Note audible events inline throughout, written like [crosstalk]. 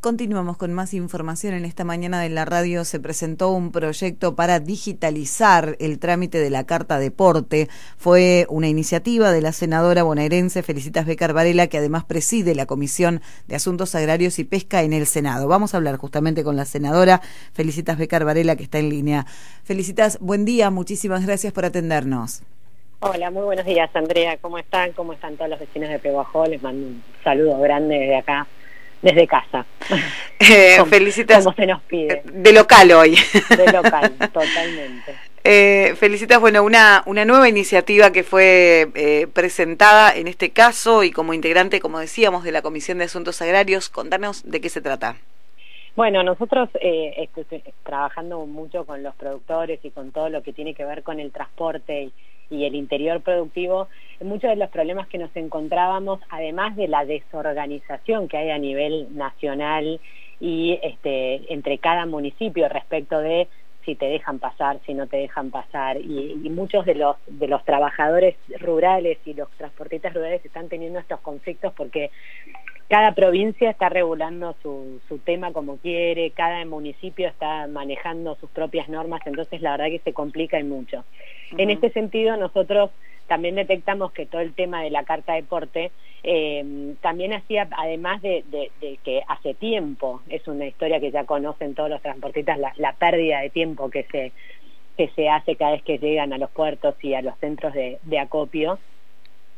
Continuamos con más información. En esta mañana de la radio se presentó un proyecto para digitalizar el trámite de la carta deporte. Fue una iniciativa de la senadora bonaerense Felicitas Becar Varela, que además preside la Comisión de Asuntos Agrarios y Pesca en el Senado. Vamos a hablar justamente con la senadora Felicitas Becar Varela, que está en línea. Felicitas, buen día. Muchísimas gracias por atendernos. Hola, muy buenos días, Andrea. ¿Cómo están? ¿Cómo están todos los vecinos de Peguajó? Les mando un saludo grande desde acá desde casa. [laughs] Eh, felicitas. Como se nos pide. De local hoy. De local, [laughs] totalmente. Eh, felicitas, bueno, una, una nueva iniciativa que fue eh, presentada en este caso y como integrante, como decíamos, de la Comisión de Asuntos Agrarios. Contanos de qué se trata. Bueno, nosotros eh, trabajando mucho con los productores y con todo lo que tiene que ver con el transporte y, y el interior productivo, muchos de los problemas que nos encontrábamos, además de la desorganización que hay a nivel nacional y este, entre cada municipio respecto de si te dejan pasar, si no te dejan pasar, y, muchos de los, de los trabajadores rurales y los transportistas rurales están teniendo estos conflictos porque cada provincia está regulando su, su tema como quiere, cada municipio está manejando sus propias normas, entonces la verdad que se complica y mucho. En este sentido, nosotros también detectamos que todo el tema de la carta de deporte eh, también hacía, además de, que hace tiempo, es una historia que ya conocen todos los transportistas, la, pérdida de tiempo que se, que se hace cada vez que llegan a los puertos y a los centros de, acopio.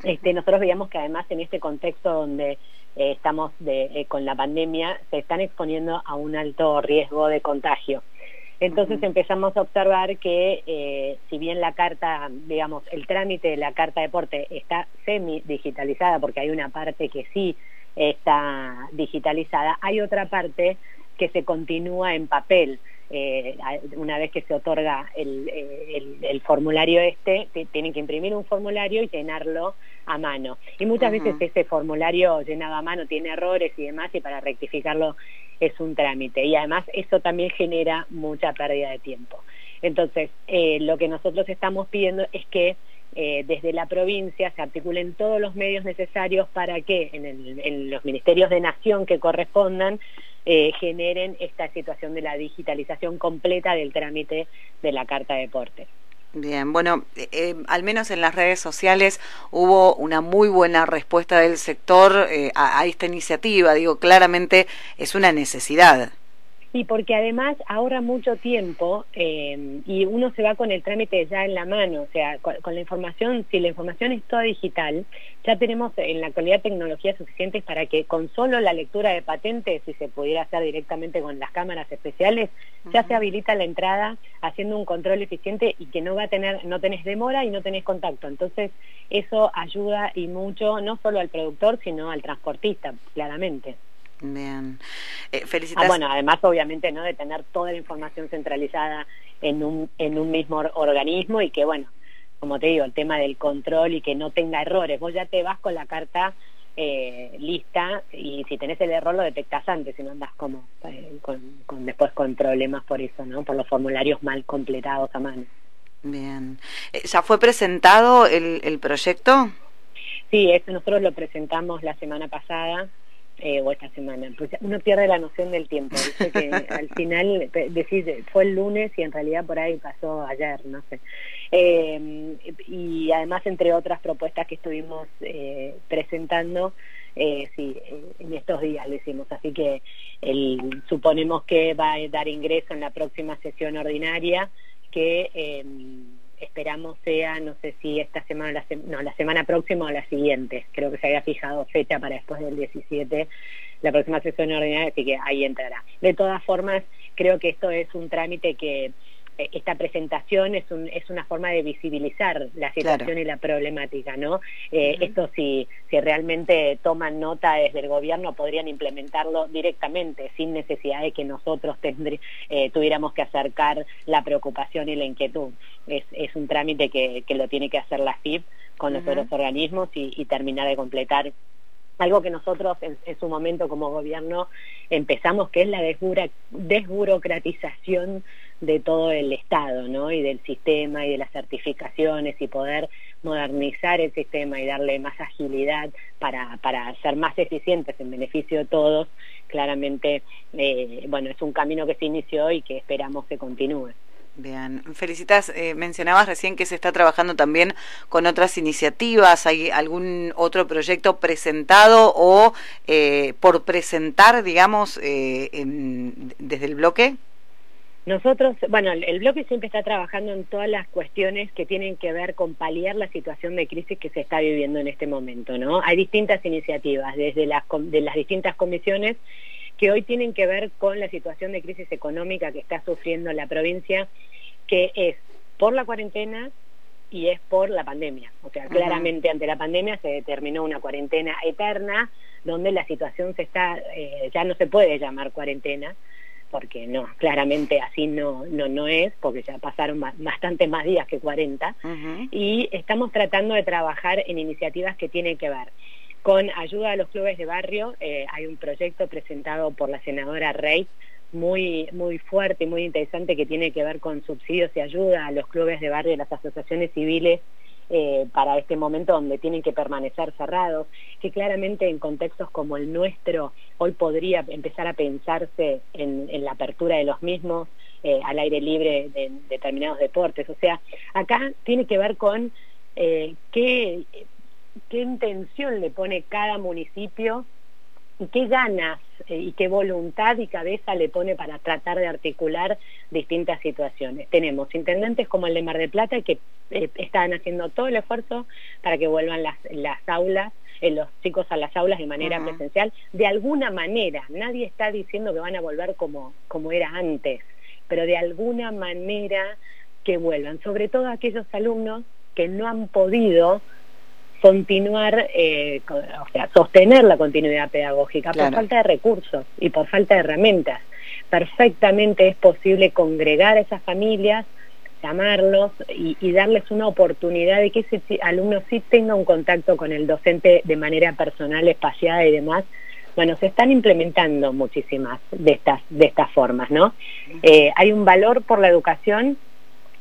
Este, nosotros veíamos que además en este contexto donde eh, estamos de, eh, con la pandemia, se están exponiendo a un alto riesgo de contagio. Entonces empezamos a observar que eh, si bien la carta, digamos, el trámite de la carta de deporte está semi-digitalizada, porque hay una parte que sí está digitalizada, hay otra parte que se continúa en papel. Eh, una vez que se otorga el, el, formulario este, tienen que imprimir un formulario y llenarlo a mano. Y muchas veces ese formulario llenado a mano tiene errores y demás, y para rectificarlo es un trámite. Y además eso también genera mucha pérdida de tiempo. Entonces, eh, lo que nosotros estamos pidiendo es que eh, desde la provincia se articulen todos los medios necesarios para que en, en los ministerios de nación que correspondan eh, generen esta situación de la digitalización completa del trámite de la Carta de Deporte. Bien, bueno, eh, eh, al menos en las redes sociales hubo una muy buena respuesta del sector a, esta iniciativa. Digo, claramente es una necesidad. Sí, porque además ahorra mucho tiempo eh, y uno se va con el trámite ya en la mano, o sea, con, la información, si la información es toda digital, ya tenemos en la actualidad tecnologías suficientes para que con solo la lectura de patentes, si se pudiera hacer directamente con las cámaras especiales, ya se habilita la entrada haciendo un control eficiente y que no va a tener, no tenés demora y no tenés contacto. Entonces, eso ayuda y mucho, no solo al productor, sino al transportista, claramente. Bien. Eh, ah, bueno, además obviamente no de tener toda la información centralizada en un, en un mismo organismo y que bueno, como te digo, el tema del control y que no tenga errores. Vos ya te vas con la carta eh, lista y si tenés el error lo detectas antes y no andas como eh, con, después con problemas por eso, ¿no? Por los formularios mal completados a mano. Bien. Eh, ¿Ya fue presentado el, el proyecto? Sí, eso nosotros lo presentamos la semana pasada eh, o esta semana. Pues uno pierde la noción del tiempo. Dice que [laughs] al final decís, fue el lunes y en realidad por ahí pasó ayer, no sé. Eh, y además, entre otras propuestas que estuvimos eh, presentando, eh, sí, en estos días lo hicimos. Así que el, suponemos que va a dar ingreso en la próxima sesión ordinaria que esperamos sea, no sé si esta semana, la no, la semana próxima o la siguiente. Creo que se había fijado fecha para después del 17, la próxima sesión ordinaria, así que ahí entrará. De todas formas, creo que esto es un trámite que esta presentación es, un, es una forma de visibilizar la situación y la problemática, ¿no? Eh, esto si, si realmente toman nota desde el gobierno podrían implementarlo directamente, sin necesidad de que nosotros eh, tuviéramos que acercar la preocupación y la inquietud. Es, es un trámite que, que lo tiene que hacer la FIP con los otros organismos y, y terminar de completar algo que nosotros en, su momento como gobierno empezamos, que es la desburocratización de todo el Estado, ¿no? Y del sistema y de las certificaciones y poder modernizar el sistema y darle más agilidad para, para ser más eficientes en beneficio de todos, claramente, eh, bueno, es un camino que se inició y que esperamos que continúe. Bien, felicitas, eh, mencionabas recién que se está trabajando también con otras iniciativas, ¿hay algún otro proyecto presentado o eh, por presentar, digamos, eh, desde el bloque? Nosotros, bueno, el, bloque siempre está trabajando en todas las cuestiones que tienen que ver con paliar la situación de crisis que se está viviendo en este momento, ¿no? Hay distintas iniciativas desde las, de las distintas comisiones que hoy tienen que ver con la situación de crisis económica que está sufriendo la provincia, que es por la cuarentena y es por la pandemia. O sea, claramente ante la pandemia se determinó una cuarentena eterna, donde la situación se está, eh, ya no se puede llamar cuarentena, porque no, claramente así no, no, no es, porque ya pasaron bastante más días que 40, y estamos tratando de trabajar en iniciativas que tienen que ver con ayuda a los clubes de barrio, eh, hay un proyecto presentado por la senadora Rey muy, muy fuerte y muy interesante que tiene que ver con subsidios y ayuda a los clubes de barrio y las asociaciones civiles eh, para este momento donde tienen que permanecer cerrados, que claramente en contextos como el nuestro hoy podría empezar a pensarse en, la apertura de los mismos eh, al aire libre de, determinados deportes. O sea, acá tiene que ver con qué qué intención le pone cada municipio y qué ganas eh, y qué voluntad y cabeza le pone para tratar de articular distintas situaciones. Tenemos intendentes como el de Mar del Plata que eh, están haciendo todo el esfuerzo para que vuelvan las, aulas, eh, los chicos a las aulas de manera presencial. De alguna manera, nadie está diciendo que van a volver como, como era antes, pero de alguna manera que vuelvan, sobre todo aquellos alumnos que no han podido continuar, eh, o sea, sostener la continuidad pedagógica por falta de recursos y por falta de herramientas. Perfectamente es posible congregar a esas familias, llamarlos y, darles una oportunidad de que ese alumno sí tenga un contacto con el docente de manera personal, espaciada y demás. Bueno, se están implementando muchísimas de estas, de estas formas, ¿no? Eh, hay un valor por la educación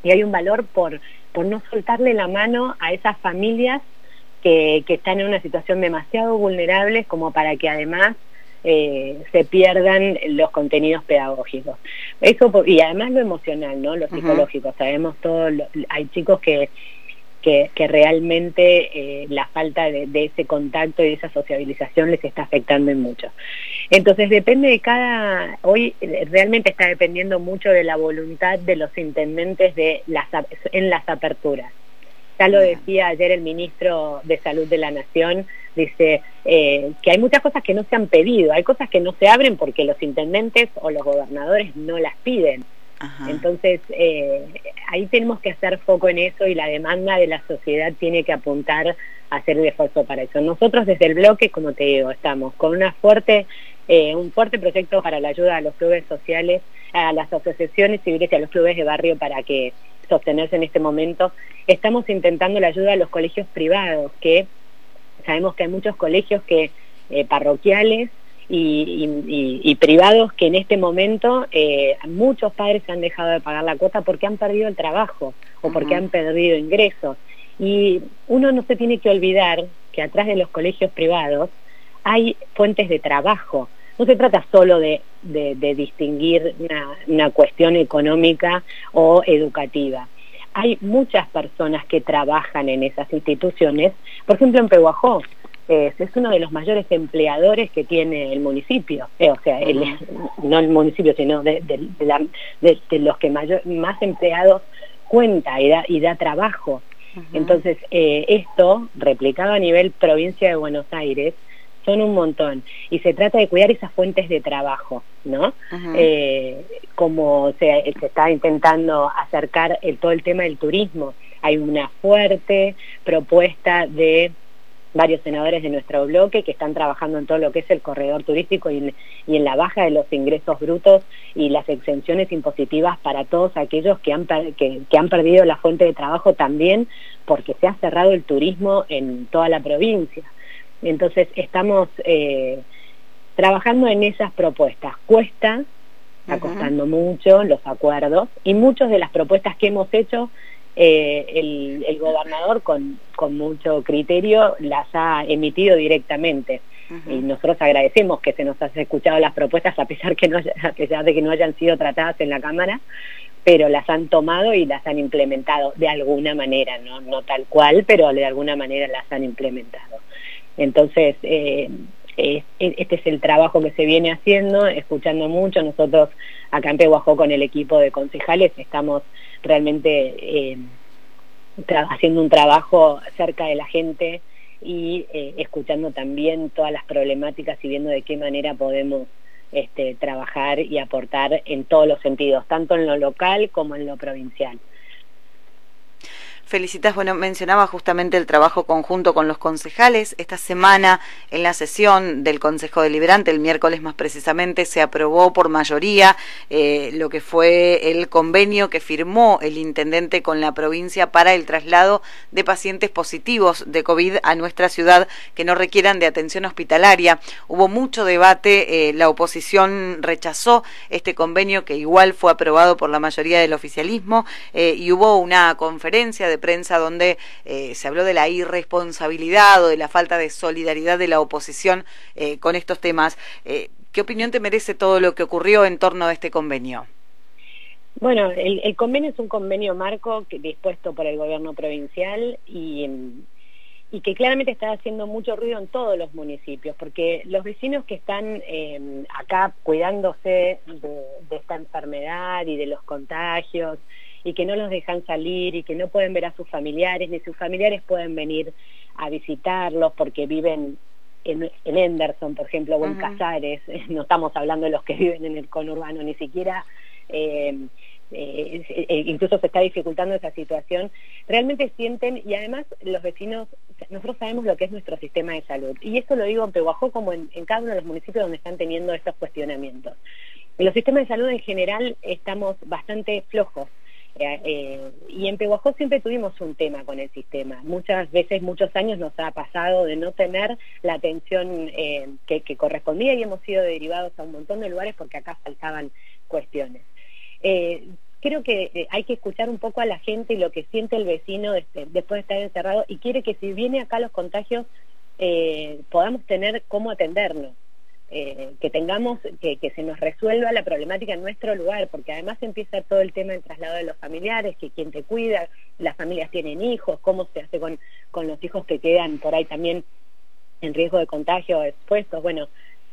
y hay un valor por, por no soltarle la mano a esas familias que, están en una situación demasiado vulnerable como para que además eh, se pierdan los contenidos pedagógicos. Eso y además lo emocional, ¿no? Lo psicológico. Sabemos todo, hay chicos que que, realmente eh, la falta de, ese contacto y de esa sociabilización les está afectando en mucho. Entonces depende de cada, hoy eh, realmente está dependiendo mucho de la voluntad de los intendentes de las, en las aperturas. Ya lo decía ayer el ministro de Salud de la Nación, dice eh, que hay muchas cosas que no se han pedido, hay cosas que no se abren porque los intendentes o los gobernadores no las piden. Entonces, eh, ahí tenemos que hacer foco en eso y la demanda de la sociedad tiene que apuntar a hacer el esfuerzo para eso. Nosotros desde el bloque, como te digo, estamos con una fuerte, eh, un fuerte proyecto para la ayuda a los clubes sociales, a las asociaciones civiles y a los clubes de barrio para que sostenerse en este momento. Estamos intentando la ayuda a los colegios privados, que sabemos que hay muchos colegios que eh, parroquiales y, privados que en este momento eh, muchos padres han dejado de pagar la cuota porque han perdido el trabajo o porque han perdido ingresos. Y uno no se tiene que olvidar que atrás de los colegios privados hay fuentes de trabajo. No se trata solo de, distinguir una, cuestión económica o educativa. Hay muchas personas que trabajan en esas instituciones, por ejemplo en Pehuajó, es, uno de los mayores empleadores que tiene el municipio, eh, o sea, no el municipio, sino de, los que más empleados cuenta y da, trabajo. Entonces, eh, esto, replicado a nivel provincia de Buenos Aires, son un montón. Y se trata de cuidar esas fuentes de trabajo, ¿no? Eh, como se, está intentando acercar el, todo el tema del turismo. Hay una fuerte propuesta de varios senadores de nuestro bloque que están trabajando en todo lo que es el corredor turístico y en, y en la baja de los ingresos brutos y las exenciones impositivas para todos aquellos que han, que, que han perdido la fuente de trabajo también porque se ha cerrado el turismo en toda la provincia. Entonces estamos eh, trabajando en esas propuestas. Cuesta, está costando mucho los acuerdos y muchas de las propuestas que hemos hecho eh, el, gobernador con, con mucho criterio las ha emitido directamente. y nosotros agradecemos que se nos haya escuchado las propuestas a pesar que no a pesar de que no hayan sido tratadas en la cámara pero las han tomado y las han implementado de alguna manera no no tal cual pero de alguna manera las han implementado entonces eh, este es el trabajo que se viene haciendo, escuchando mucho. Nosotros acá en Pehuajó con el equipo de concejales estamos realmente eh, haciendo un trabajo cerca de la gente y eh, escuchando también todas las problemáticas y viendo de qué manera podemos este, trabajar y aportar en todos los sentidos, tanto en lo local como en lo provincial. Felicitas, bueno, mencionaba justamente el trabajo conjunto con los concejales. Esta semana, en la sesión del Consejo Deliberante, el miércoles más precisamente, se aprobó por mayoría eh, lo que fue el convenio que firmó el intendente con la provincia para el traslado de pacientes positivos de COVID a nuestra ciudad que no requieran de atención hospitalaria. Hubo mucho debate, eh, la oposición rechazó este convenio que igual fue aprobado por la mayoría del oficialismo eh, y hubo una conferencia de prensa donde eh, se habló de la irresponsabilidad o de la falta de solidaridad de la oposición eh, con estos temas. Eh, ¿Qué opinión te merece todo lo que ocurrió en torno a este convenio? Bueno, el, convenio es un convenio marco que, dispuesto por el gobierno provincial y, que claramente está haciendo mucho ruido en todos los municipios, porque los vecinos que están acá cuidándose de, esta enfermedad y de los contagios y que no los dejan salir y que no pueden ver a sus familiares, ni sus familiares pueden venir a visitarlos porque viven en, en Henderson, por ejemplo, o en Casares, [laughs] no estamos hablando de los que viven en el conurbano, ni siquiera... Eh, eh, eh, incluso se está dificultando esa situación, realmente sienten, y además los vecinos, nosotros sabemos lo que es nuestro sistema de salud, y esto lo digo en Pehuajó como en, en cada uno de los municipios donde están teniendo estos cuestionamientos. En los sistemas de salud en general estamos bastante flojos eh, eh, y en Pehuajó siempre tuvimos un tema con el sistema. Muchas veces, muchos años nos ha pasado de no tener la atención eh, que, correspondía y hemos sido derivados a un montón de lugares porque acá faltaban cuestiones. creo que hay que escuchar un poco a la gente y lo que siente el vecino este, después de estar encerrado y quiere que si viene acá los contagios podamos tener cómo atendernos. Eh, que tengamos, que, se nos resuelva la problemática en nuestro lugar, porque además empieza todo el tema del traslado de los familiares, que quien te cuida, las familias tienen hijos, cómo se hace con, con los hijos que quedan por ahí también en riesgo de contagio expuestos. Bueno,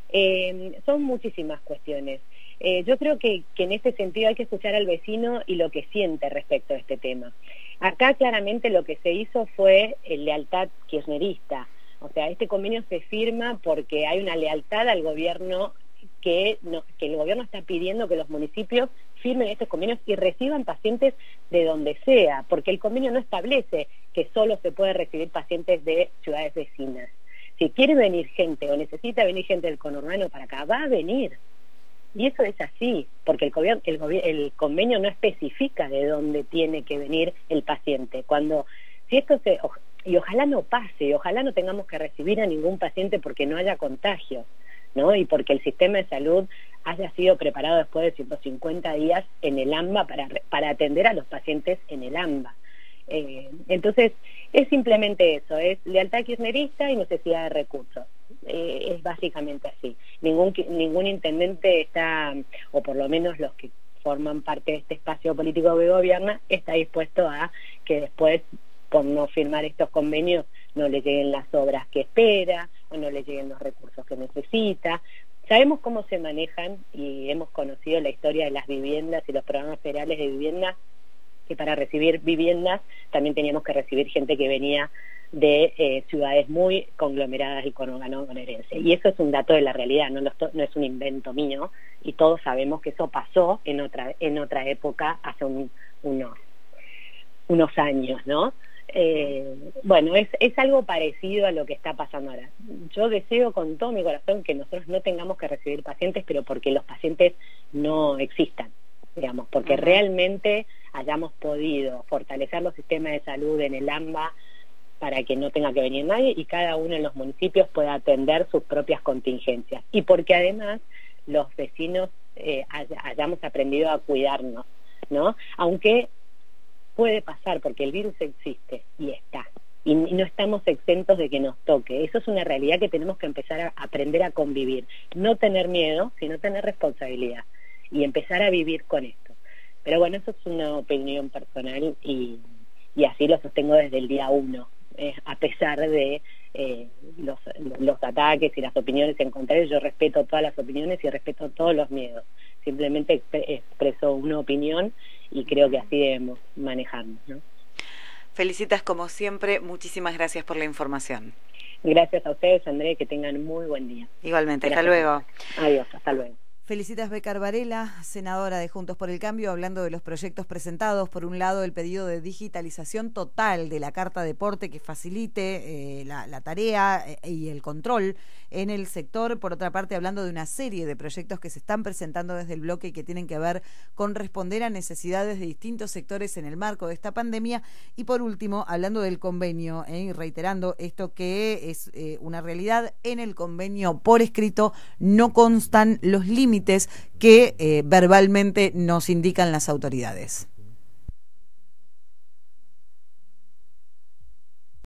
eh, son muchísimas cuestiones. Eh, yo creo que, que en este sentido hay que escuchar al vecino y lo que siente respecto a este tema. Acá claramente lo que se hizo fue lealtad kirchnerista o sea, este convenio se firma porque hay una lealtad al gobierno que, que el gobierno está pidiendo que los municipios firmen estos convenios y reciban pacientes de donde sea, porque el convenio no establece que solo se puede recibir pacientes de ciudades vecinas. Si quiere venir gente o necesita venir gente del conurbano para acá, va a venir. Y eso es así, porque el, gobierno, el, el convenio no especifica de dónde tiene que venir el paciente. Cuando, si esto se, y ojalá no pase, ojalá no tengamos que recibir a ningún paciente porque no haya contagio, ¿no? Y porque el sistema de salud haya sido preparado después de 150 días en el AMBA para, para atender a los pacientes en el AMBA. Eh, entonces, es simplemente eso, es lealtad kirchnerista y necesidad de recursos. Eh, es básicamente así. Ningún, ningún intendente está, o por lo menos los que forman parte de este espacio político que gobierna, está dispuesto a que después por no firmar estos convenios no le lleguen las obras que espera o no le lleguen los recursos que necesita. Sabemos cómo se manejan y hemos conocido la historia de las viviendas y los programas federales de vivienda, que para recibir viviendas también teníamos que recibir gente que venía de eh, ciudades muy conglomeradas y con órgano bonaerense. Y eso es un dato de la realidad, no, no, es un invento mío, y todos sabemos que eso pasó en otra, en otra época, hace unos, unos años, ¿no? Eh, bueno, es, es algo parecido a lo que está pasando ahora. Yo deseo con todo mi corazón que nosotros no tengamos que recibir pacientes, pero porque los pacientes no existan, digamos, porque realmente hayamos podido fortalecer los sistemas de salud en el AMBA para que no tenga que venir nadie y cada uno en los municipios pueda atender sus propias contingencias. Y porque además los vecinos eh, hayamos aprendido a cuidarnos, ¿no? Aunque puede pasar porque el virus existe y está. y, no estamos exentos de que nos toque. Eso es una realidad que tenemos que empezar a aprender a convivir. No tener miedo, sino tener responsabilidad y empezar a vivir con esto. Pero bueno, eso es una opinión personal y, y así lo sostengo desde el día uno, eh, a pesar de eh, los, los ataques y las opiniones en contrario. Yo respeto todas las opiniones y respeto todos los miedos. Simplemente expreso una opinión y creo que así debemos manejarnos. ¿no? Felicitas como siempre, muchísimas gracias por la información. Gracias a ustedes, André, que tengan muy buen día. Igualmente, hasta luego. Adiós, hasta luego. Felicitas Becar Varela, senadora de Juntos por el Cambio, hablando de los proyectos presentados. Por un lado, el pedido de digitalización total de la carta deporte que facilite eh, la, tarea eh, y el control en el sector. Por otra parte, hablando de una serie de proyectos que se están presentando desde el bloque y que tienen que ver con responder a necesidades de distintos sectores en el marco de esta pandemia. Y por último, hablando del convenio eh, y reiterando esto que es una realidad en el convenio por escrito, no constan los que eh, verbalmente nos indican las autoridades.